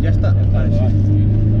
¿Ya está? Vale, sí.